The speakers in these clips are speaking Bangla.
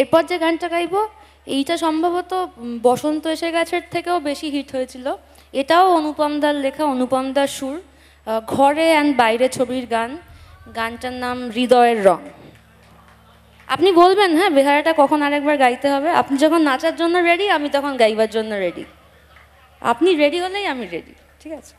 এরপর যে গানটা গাইবো, এইটা সম্ভবত বসন্ত এসে গেছের থেকেও বেশি হিট হয়েছিল। এটাও অনুপম দার লেখা, অনুপম দার সুর। ঘরে অ্যান্ড বাইরে ছবির গান। গানটার নাম হৃদয়ের রং। আপনি বলবেন হ্যাঁ বেহারাটা কখন আরেকবার গাইতে হবে? আপনি যখন নাচার জন্য রেডি আমি তখন গাইবার জন্য রেডি আপনি রেডি হলেই আমি রেডি ঠিক আছে?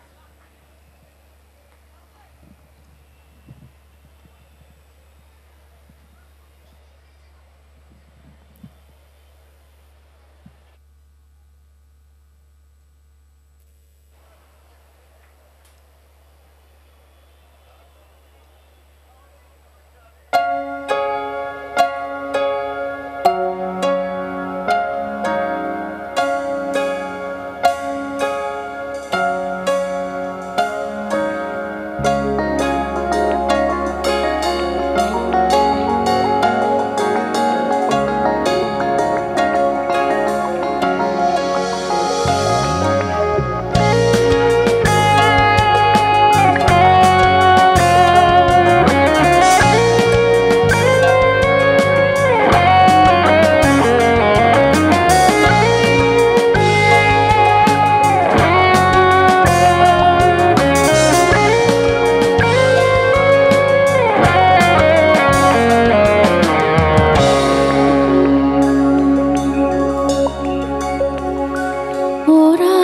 ওরা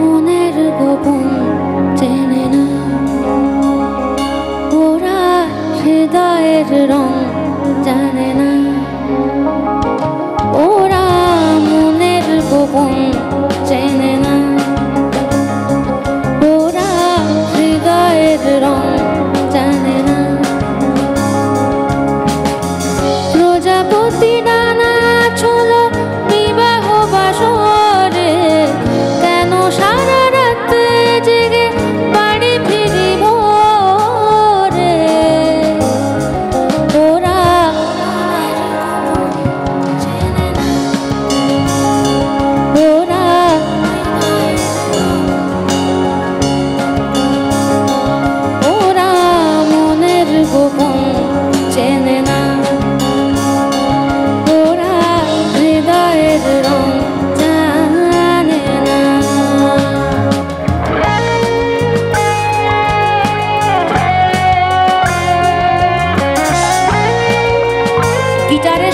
মনের গোপন চেনে না। ওরা হৃদয়ের রং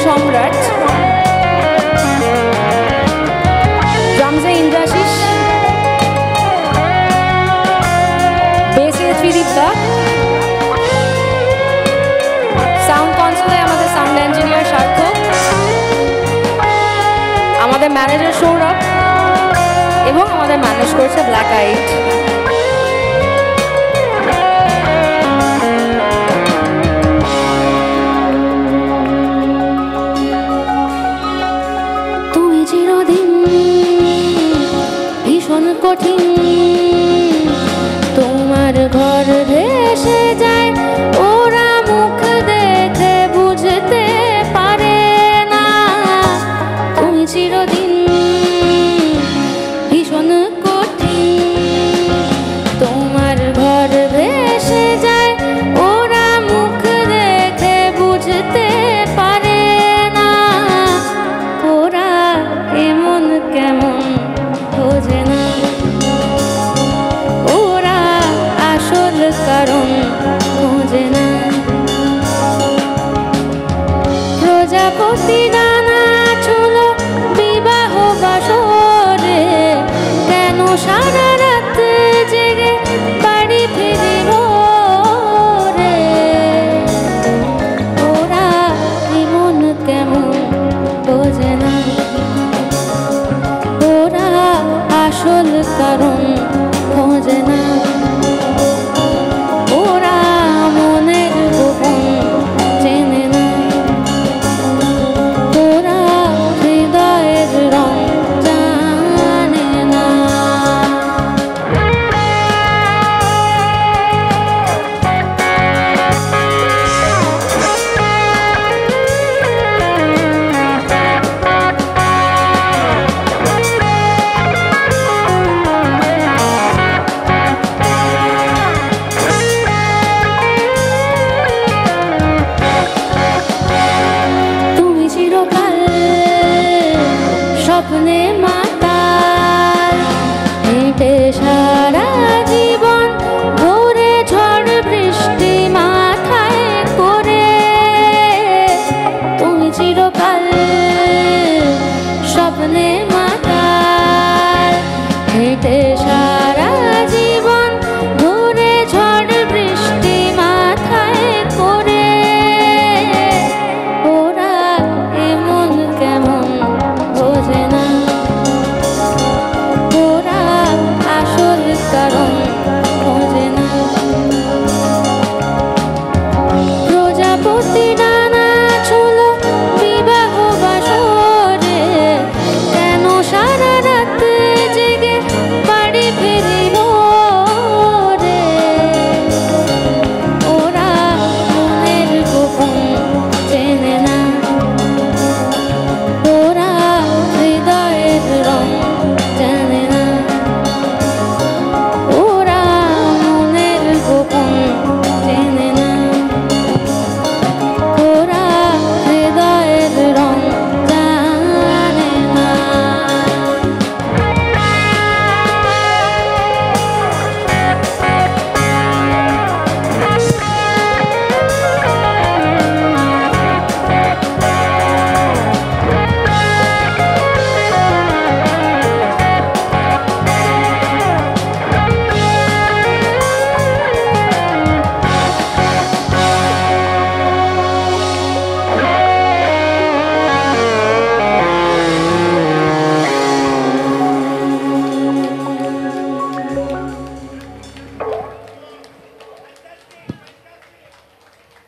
সম্রাট। ড্রামসে ইন্দ্রাশিস। বেসে ত্রিদীপ দা সাউন্ড কনসোলে আমাদের সাউন্ড ইঞ্জিনিয়ার সার্থক। আমাদের ম্যানেজার সৌরভ। এবং আমাদের ম্যানেজ করছে ব্ল্যাক আইট। 찾아 স্বপ্নে মাতাল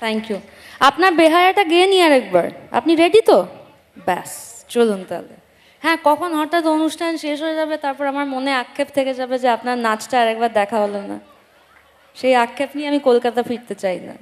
থ্যাংক ইউ আপনার বেহারাটা গেয়ে নিয়ে আরেকবার আপনি রেডি তো? ব্যাস, চলুন তাহলে। হ্যাঁ কখন হঠাৎ অনুষ্ঠান শেষ হয়ে যাবে, তারপর আমার মনে আক্ষেপ থেকে যাবে যে আপনার নাচটা আরেকবার দেখা হলো না। সেই আক্ষেপ নিয়ে আমি কলকাতা ফিরতে চাই না।